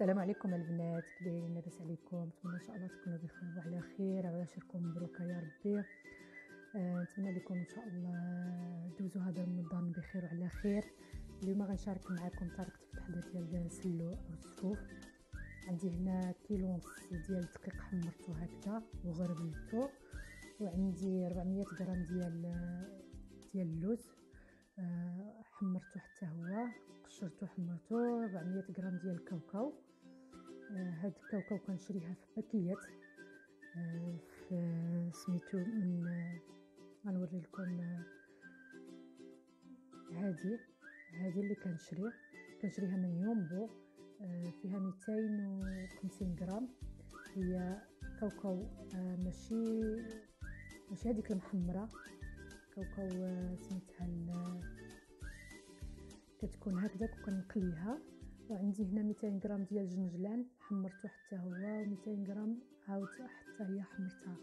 السلام عليكم البنات كي لاباس عليكم نتمنى إن شاء الله تكونوا بخير وعلى خير. وعواشركم مبروكه يا ربي. آه، نتمنى لكم إن شاء الله دوزوا هذا رمضان بخير وعلى خير. اليوم غنشارك معكم طريقة التحضير ديال السلو أو السفوف عندي هنا كيلو ونص ديال الدقيق حمرته هكذا وغربلته وعندي 400 غرام ديال ديال اللوز. آه، حمرته حتى هو قشرته حمرته 400 غرام ديال الكاوكاو. هاد الكاوكاو كنشريها في باكيات. آه، في سميتو من غنوري لكم هادي. هادي اللي كنشري. كنشريها من يومبو. فيها 250 غرام. هي كاوكاو ماشي ماشي هذيك المحمرة. كاوكاو سميتها كتكون هكذاك وكنقليها. وعندي هنا 200 غرام ديال الجنجلان حمرته حتى هو و200 غرام. عاود حتى هي حمرتها.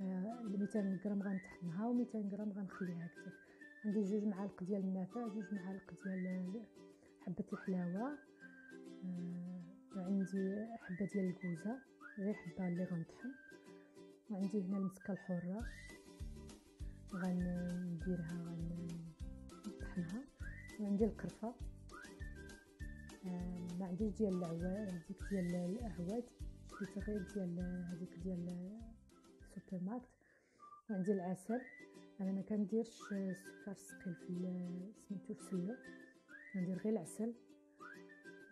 آه 200 غرام غنطحنها و200 غرام غنخليها هكذاك. عندي جوج معالق ديال النافع جوج معالق ديال حبة الحلاوة. آه وعندي حبة ديال الكوزة غير حبة اللي غنطحن. وعندي هنا المسكة الحرة. غنديرها غنطحنها وعندي القرفة. آه ما عنديش ديال العواد هذيك ديال الاعواد شريت غير ديال هذيك ديال السوبر ماركت وعندي العسل. أنا ما كنديرش السكر الثقيل في سميتو في سلو كندير غير العسل.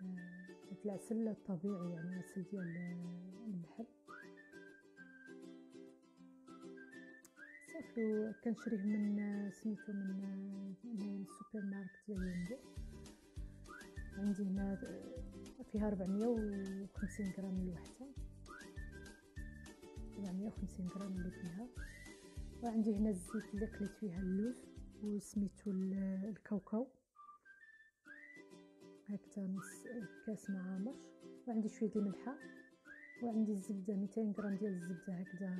آه العسل الطبيعي يعني العسل ديال البحر صافي كنشريه من سميتو من السوبر ماركت ديال يومبو. عندي هنا فيها 450 غرام الوحدة. 450 غرام اللي فيها. وعندي هنا الزيت اللي قليت فيها اللوز وسميتو الكاوكاو. هكذا نص كاس مع وعندي شوية ديال الملحة. وعندي الزبدة 200 غرام ديال الزبدة هكذا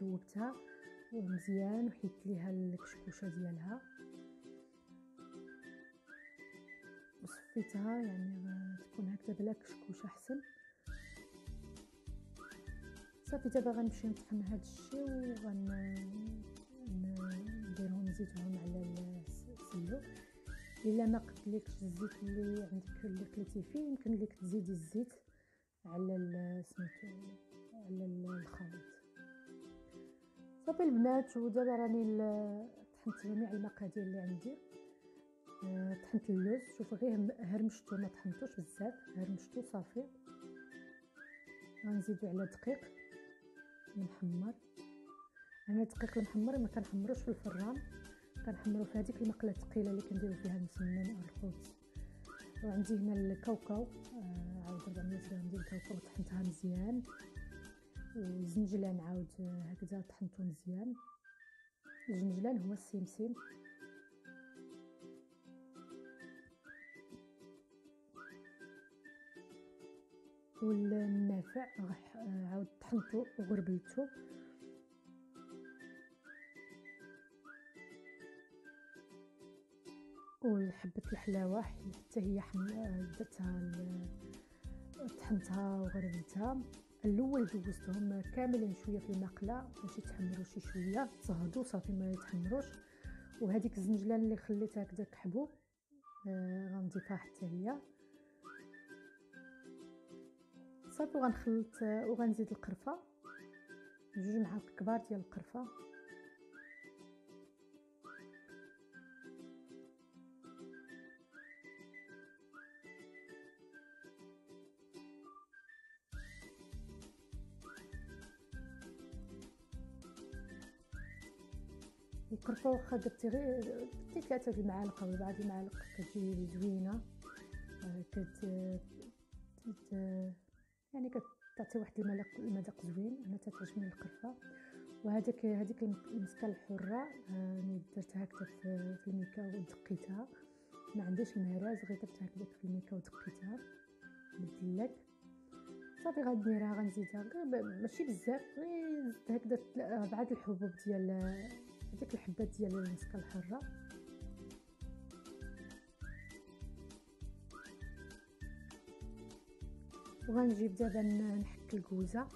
ذوبتها. ومزيان وحيت ليها الكشكوشة ديالها. وصفيتها يعني تكون هكذا بلا كشكوشه أحسن. صافي دابا غنمشي نطحن هاد الشيء وغن نديرهم نزيدهم على السلو. إلا ما قدلكش الزيت اللي عندك اللي كليتي فيه يمكن لك تزيدي الزيت على سميتو على الخليط. صافي البنات ودابا راني طحنت جميع المقادير اللي عندي. طحنت اللوز. شوفوا غير هرمشتو ما طحنتوش بزاف. هرمشتو صافي. غنزيدو على دقيق محمر أنا الدقيق المحمر ما كنحمروش في الفران. كنحمرو في هذيك المقلة الثقيلة اللي كنديرو فيها المسمن أو وعندي هنا الكاوكاو. آه عاود 400 غرام ديال الكاوكاو طحنتها مزيان. والزنجلان عاود هكذا طحنته مزيان. الزنجلان هو السمسم والنافع عاود طحنته وغربلته وحبة الحلاوة حتى هي درتها طحنتها وغربلتها الأول دوزتهم كاملين شوية في المقلة باش يتحمروا شي شوية تصهدوا صافي ما يتحمروش. وهذيك الزنجلان اللي خليتها هكذا كحبو آه غنضيفها حتى هي. صافي وغنخلط وغنزيد القرفة. جوج معالق كبار ديال القرفة. القرفة واخا درتي غير درتي ثلاثة المعالق ولا بعض المعالق كتجي زوينة. آه، كت يعني كتعطي واحد المذاق المذاق زوين أنا تتعجبني القرفة وهذيك هذيك المسكة الحرة راني درتها هكذا في الميكا ودقيتها. ما عنديش المهراز غير درتها هكذا في الميكا ودقيتها. بالدلاك صافي غنديرها غنزيدها. ماشي بزاف غير زدت هكذا بعض الحبوب ديال هذيك الحبات ديال المسكة الحاره وغنجيب دابا نحك الكوزة.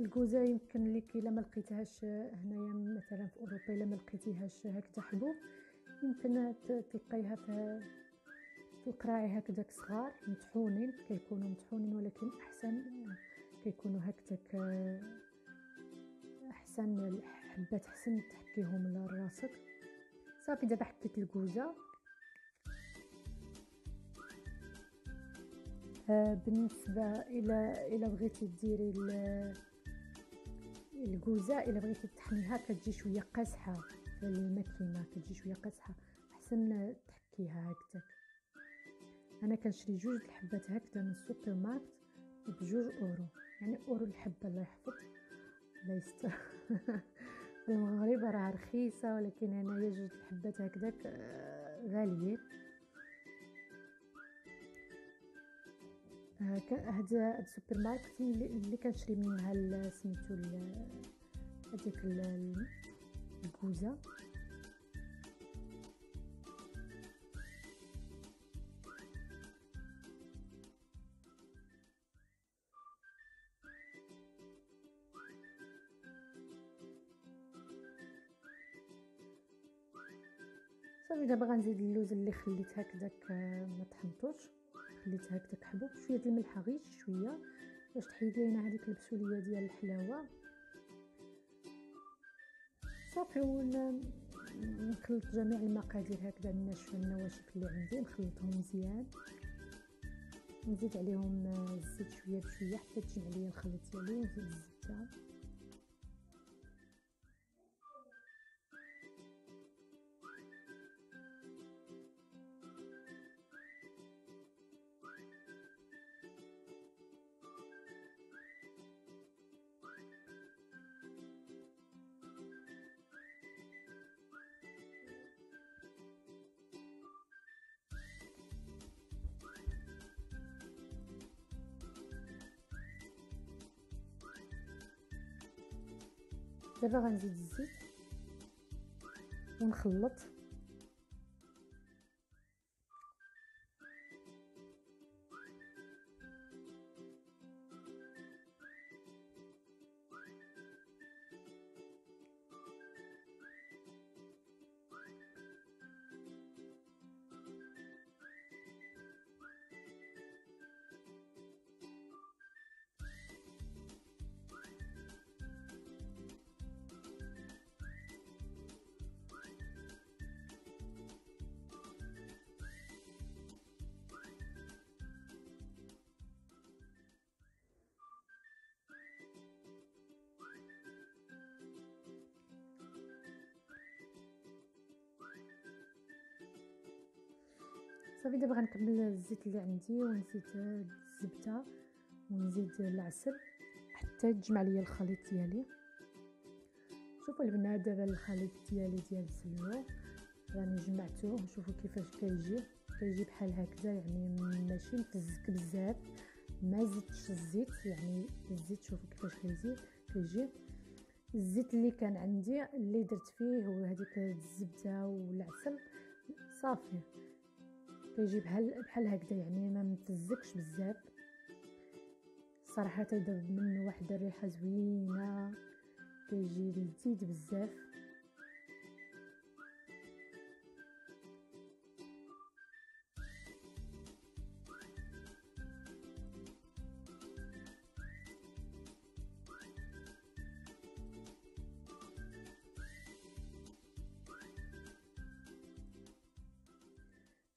الكوزة يمكن لك إلا ما لقيتهاش هنايا مثلا في أوروبا إلا ما لقيتيهاش هكذا حبوب يمكن تلقيها في في القراعي هكذاك صغار مطحونين كيكونوا مطحونين ولكن أحسن كيكونوا هكذاك أحسن الحبات أحسن تحكيهم لراسك صافي دابا حكيت الكوزة. بالنسبة إلى إلى بغيتي ديري الكوزة إلى بغيتي تحنيها كتجي شوية قاصحه في الماكينه كتجي شوية قاصحه أحسن تحكيها هكذاك. أنا كنشري جوج الحبات هكذا من السوبر ماركت بجوج أورو. يعني أورو الحبة الله يحفظ الله يستر. المغرب راه رخيصة ولكن هنايا جوج الحبات هكذاك آه، غاليين. هذا السوبر ماركت اللي كنشري منها سميتو هذيك الكوزة. صافي دابا غنزيد اللوز اللي خليت هكذاك آه، ما طحنتوش خليت هكذاك حبوب شوية د الملحه غير شوية باش تحيد لينا هذيك البسولية ديال الحلاوة. صافي نخلط جميع المقادير هكذا الناشفه النواشف اللي عندي نخلطهم مزيان. نزيد عليهم الزيت شوية بشوية حتى تجمع ليا الخليط ديالي ونزيد الزبده دابا غنزيد الزيت ونخلط. صافي دابا غنكمل الزيت اللي عندي ونزيد الزبدة ونزيد العسل حتى يتجمع ليا الخليط ديالي. شوفوا البنات دابا الخليط ديالي ديال الزلو راني جمعته شوفوا كيفاش كيجي. كيجي بحال هكذا يعني ماشي مفزك بزاف ما زدتش الزيت يعني الزيت شوفوا كيفاش كيجي كيجي. الزيت اللي كان عندي اللي درت فيه هو هذيك الزبدة والعسل. صافي. كيجي بحال بحال هكذا يعني ما متزكش بزاف. صراحة تيدب منه واحد الريحة زوينة كيجي لذيذ بزاف.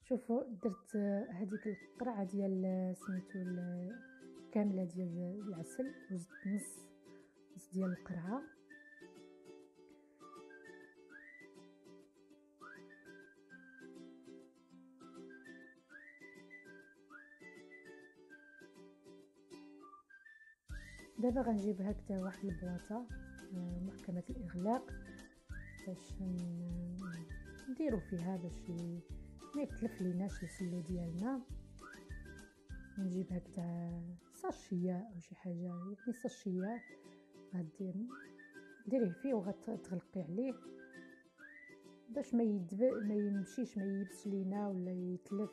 شوفوا درت هذيك القرعة ديال سميتو كاملة ديال العسل وزدت نص نص ديال القرعة. دابا غنجيب هكذا واحد البواطة آه، محكمة الإغلاق باش نديرو فيها باش ما يتلف ليناش السلو ديالنا. نجيب هكذا ساشية أو شي حاجة يعني ساشية غدير ديريه فيه وغتغلقي عليه. باش ما يدب ما يمشيش ما يبس لينا ولا يتلف.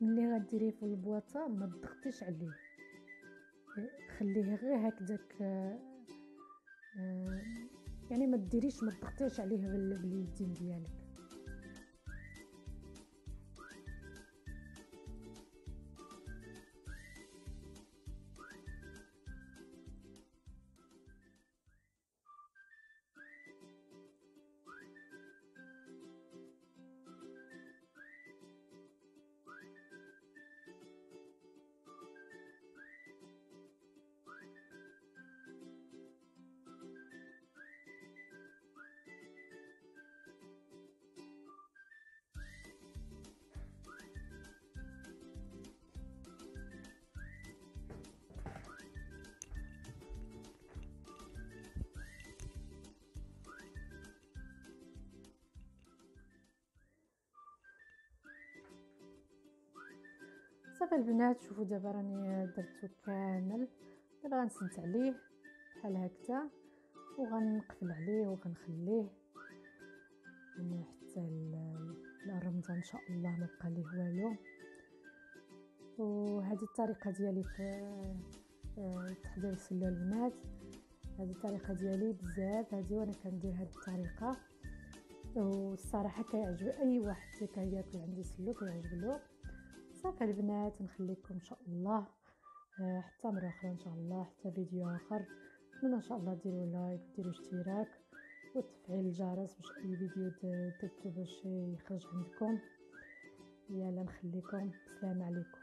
ملي غديريه في البواطة ما تضغطيش عليه. خليه غير هكذاك آه، آه، يعني ما ديريش ما تضغطيش عليه باليدين ديالك. صافي البنات شوفوا دابا راني درتو كامل. دابا غنسد عليه بحال هكذا وغنقفل عليه وغنخليه. حتى لرمضان إن شاء الله ما بقى ليه والو. وهذه الطريقة ديالي في آه، تحضير السلة البنات هذه الطريقة ديالي بزاف. هذه وأنا كندير هذه الطريقة. والصراحة كيعجب أي واحد كياكل عندي سلو كيعجب له صافي البنات نخليكم إن شاء الله آه، حتى مرة أخرى إن شاء الله حتى فيديو آخر. نتمنى إن شاء الله ديروا لايك وديروا اشتراك وتفعيل الجرس باش أي فيديو درتو باش يخرج عندكم. يلا نخليكم. السلام عليكم.